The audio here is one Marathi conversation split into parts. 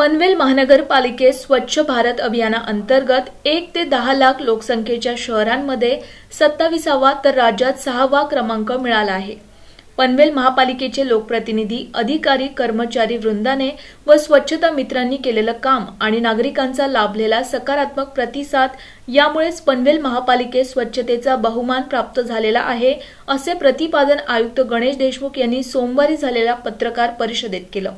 पनवेल महानगरपालिकेत स्वच्छ भारत अभियानाअंतर्गत एक ते दहा लाख लोकसंख्येच्या शहरांमध्ये सत्ताविसावा तर राज्यात सहावा क्रमांक मिळाला आहे. पनवेल महापालिकेचे लोकप्रतिनिधी अधिकारी कर्मचारी वृंदाने व स्वच्छता मित्रांनी केलेलं काम आणि नागरिकांचा लाभलेला सकारात्मक प्रतिसाद यामुळेच पनवेल महापालिकेत स्वच्छतेचा बहुमान प्राप्त झालेला आहे असे प्रतिपादन आयुक्त गणेश देशमुख यांनी सोमवारी झालेल्या पत्रकार परिषदेत केलं.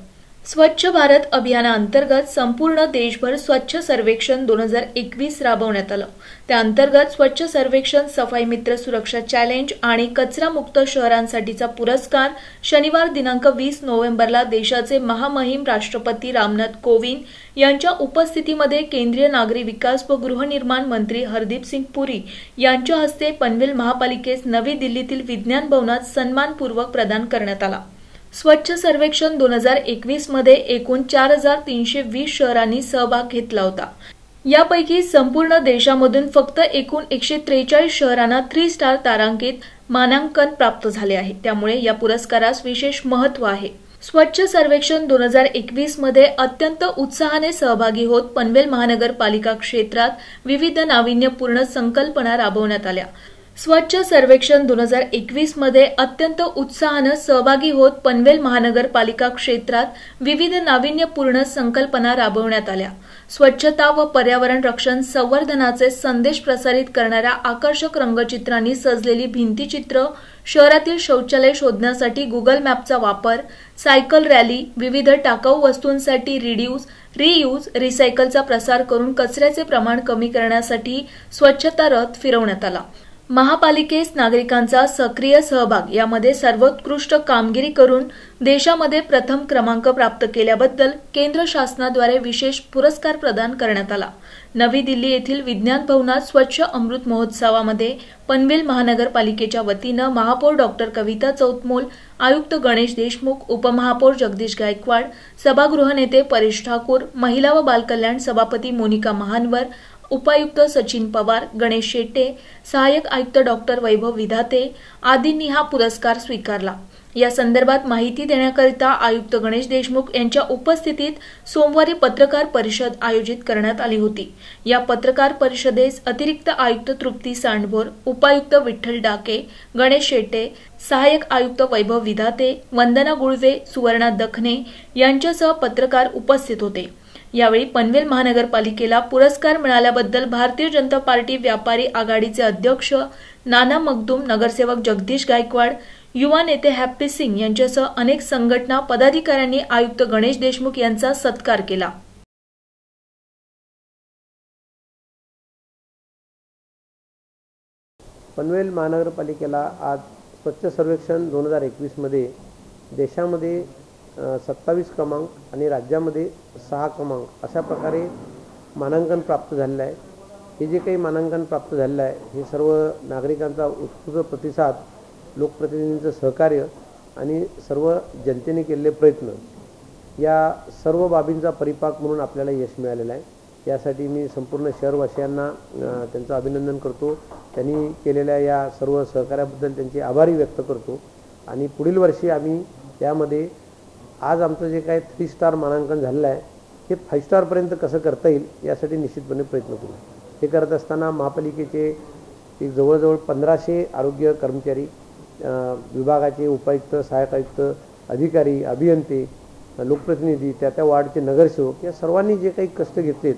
स्वच्छ भारत अभियानाअंतर्गत संपूर्ण देशभर स्वच्छ सर्वेक्षण दोन हजार एकवीस राबवण्यात आलं. त्याअंतर्गत स्वच्छ सर्वेक्षण सफाई मित्र सुरक्षा चॅलेंज आणि कचरामुक्त शहरांसाठीचा पुरस्कार शनिवार दिनांक वीस नोव्हेंबरला देशाचे महामहिम राष्ट्रपती रामनाथ कोविंद यांच्या उपस्थितीमध्ये केंद्रीय नागरी विकास व गृहनिर्माण मंत्री हरदीप सिंग पुरी यांच्या हस्ते पनवेल महापालिकेस नवी दिल्लीतील विज्ञान भवनात सन्मानपूर्वक प्रदान करण्यात आला. स्वच्छ सर्वेक्षण दोन हजार एकवीसमध्ये एकूण चार हजार तीनशे वीस शहरांनी सहभाग घेतला होता. यापैकी संपूर्ण देशामधून फक्त एकूण एकशे त्रेचाळीस शहरांना थ्री स्टार तारांकित मानांकन प्राप्त झाले आहे. त्यामुळे या पुरस्कारास विशेष महत्त्व आहे. स्वच्छ सर्वेक्षण दोन हजार एकवीसमध्ये अत्यंत उत्साहाने सहभागी होत पनवेल महानगरपालिका क्षेत्रात विविध नाविन्यपूर्ण संकल्पना राबवण्यात आल्या. स्वच्छ सर्वेक्षण दोन हजार एकवीसमध्ये अत्यंत उत्साहानं सहभागी होत पनवेल महानगरपालिका क्षेत्रात विविध नाविन्यपूर्ण संकल्पना राबवण्यात आल्या. स्वच्छता व पर्यावरण रक्षण संवर्धनाचे संदेश प्रसारित करणाऱ्या आकर्षक रंगचित्रांनी सजलेली भिंतीचित्र शहरातील शौचालय शोधण्यासाठी गुगल मॅपचा वापर सायकल रॅली विविध टाकाऊ वस्तूंसाठी रिड्यूज रियूज रिसायकलचा प्रसार करून कचऱ्याचे प्रमाण कमी करण्यासाठी स्वच्छता रथ फिरवण्यात आला. महापालिकेस नागरिकांचा सक्रिय सहभाग यामध्ये सर्वोत्कृष्ट कामगिरी करून देशामध्ये प्रथम क्रमांक प्राप्त केल्याबद्दल केंद्र शासनाद्वारे विशेष पुरस्कार प्रदान करण्यात आला. नवी दिल्ली येथील विज्ञान भवनात स्वच्छ अमृत महोत्सवामध्ये पनवेल महानगरपालिकेच्या वतीनं महापौर डॉक्टर कविता चौतमोल आयुक्त गणेश देशमुख उपमहापौर जगदीश गायकवाड सभागृह नेते परेश ठाकूर महिला व बालकल्याण सभापती मोनिका महानवर उपायुक्त सचिन पवार गणेश शेट्टे सहाय्यक आयुक्त डॉक्टर वैभव विधाते आदींनी हा पुरस्कार स्वीकारला. या संदर्भात माहिती देण्याकरिता आयुक्त गणेश देशमुख यांच्या उपस्थितीत सोमवारी पत्रकार परिषद आयोजित करण्यात आली होती. या पत्रकार परिषदेस अतिरिक्त आयुक्त तृप्ती सांडभोर उपायुक्त विठ्ठल डाके गणेश शेट्टे सहाय्यक आयुक्त वैभव विधाते वंदना गुळवे सुवर्णा दखने यांच्यासह पत्रकार उपस्थित होते. यावेळी पनवेल महानगरपालिकेला पुरस्कार मिळाल्याबद्दल भारतीय जनता पार्टी व्यापारी आघाडीचे अध्यक्ष नाना मगदूम नगरसेवक जगदीश गायकवाड युवा नेते हॅप्पी सिंग यांच्यासह अनेक संघटना पदाधिकाऱ्यांनी आयुक्त गणेश देशमुख यांचा सत्कार केला. पनवेल महानगरपालिकेला आज स्वच्छ सर्वेक्षण दोन हजार एकवीसमध्ये देशामध्ये सत्तावीस क्रमांक आणि राज्यामध्ये सहा क्रमांक अशा प्रकारे मानांकन प्राप्त झालेलं आहे. हे जे काही मानांकन प्राप्त झालेलं आहे हे सर्व नागरिकांचा उत्स्फूर्त प्रतिसाद लोकप्रतिनिधींचं सहकार्य आणि सर्व जनतेने केलेले प्रयत्न या सर्व बाबींचा परिपाक म्हणून आपल्याला यश मिळालेलं आहे. यासाठी मी संपूर्ण शहरवासियांना त्यांचं अभिनंदन करतो. त्यांनी केलेल्या या सर्व सहकार्याबद्दल त्यांचे आभारी व्यक्त करतो. आणि पुढील वर्षी आम्ही यामध्ये आज आमचं जे काय थ्री स्टार मानांकन झालेलं आहे हे फाईव्ह स्टारपर्यंत कसं करता येईल यासाठी निश्चितपणे प्रयत्न करू. हे करत असताना महापालिकेचे एक जवळजवळ पंधराशे आरोग्य कर्मचारी विभागाचे उपायुक्त सहाय्यक आयुक्त अधिकारी अभियंते लोकप्रतिनिधी त्या त्या वार्डचे नगरसेवक या सर्वांनी जे काही कष्ट घेतलेत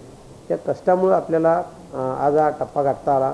त्या कष्टामुळं आपल्याला आज हा टप्पा गाठता आला.